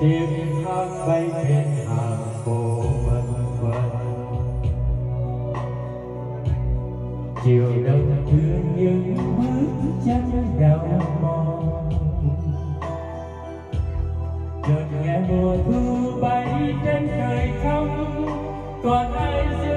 tiếng hát bay trên hàng phố vân vân. Chiều đông thương những bước chân đau mòn. Chợt nghe mùa thu bay trên trời không, còn ai giữa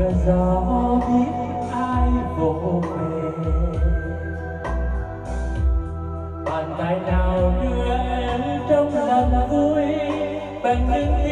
mưa gió biết ai vỗ về bàn tay nào đưa em trong lần vui bằng những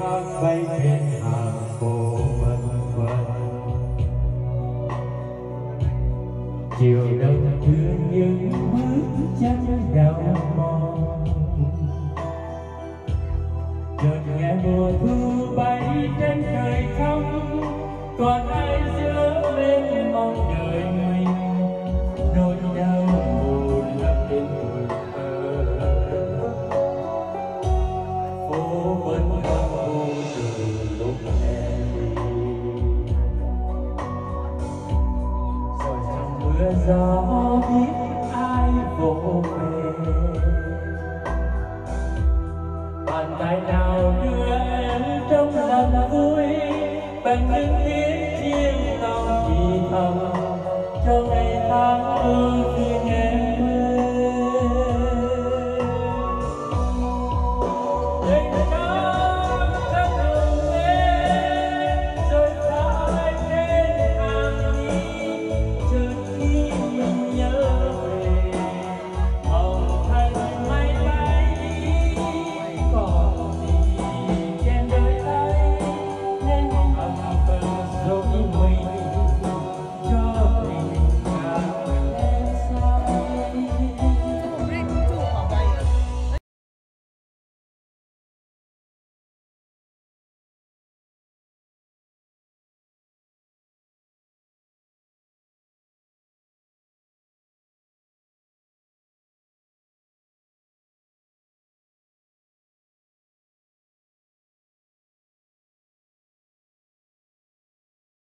hát bay trên hàng phố vân vân. Chiều đông thương những bước chân đào mòn. Chợt nghe mùa thu bay trên trời không, còn ai gì mưa gió biết ai vỗ về. Bàn tay nào đưa em trong lần vui bằng những tiếng chiêng lòng thì thầm. Cho ngày tháng ưu khi nghe